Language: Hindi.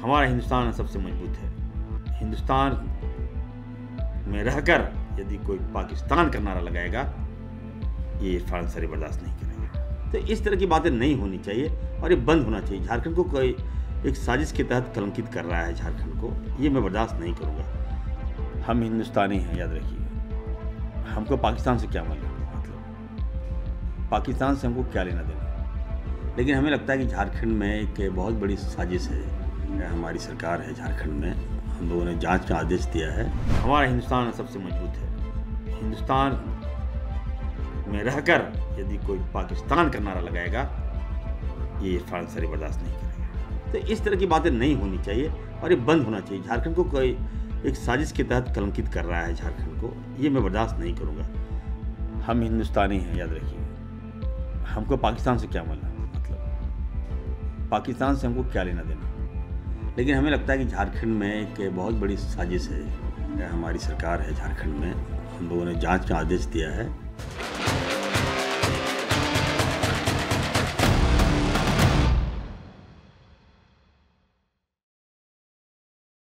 हमारा हिंदुस्तान सबसे मज़बूत है। हिंदुस्तान में रहकर यदि कोई पाकिस्तान का नारा लगाएगा, ये इरफान सरी बर्दाश्त नहीं करेगा। तो इस तरह की बातें नहीं होनी चाहिए और ये बंद होना चाहिए। झारखंड को कोई एक साजिश के तहत कलंकित कर रहा है झारखंड को, ये मैं बर्दाश्त नहीं करूँगा। हम हिंदुस्तानी हैं, याद रखिए। हमको पाकिस्तान से क्या मतलब मतलब? पाकिस्तान से हमको क्या लेना देना? लेकिन हमें लगता है कि झारखंड में एक बहुत बड़ी साजिश है। हमारी सरकार है झारखंड में। हम लोगों ने जाँच का आदेश दिया है। हमारा हिंदुस्तान सबसे मज़बूत है। हिंदुस्तान में रहकर यदि कोई पाकिस्तान का नारा लगाएगा, ये इरफान सरी बर्दाश्त नहीं करेगा। तो इस तरह की बातें नहीं होनी चाहिए और ये बंद होना चाहिए। झारखंड को कोई एक साजिश के तहत कलंकित कर रहा है झारखंड को, ये मैं बर्दाश्त नहीं करूँगा। हम हिंदुस्तानी हैं, याद रखिए। हमको पाकिस्तान से क्या मतलब मतलब? पाकिस्तान से हमको क्या लेना देना? लेकिन हमें लगता है कि झारखंड में एक बहुत बड़ी साजिश है हमारी सरकार है झारखंड में। हम लोगों ने जाँच का आदेश दिया है।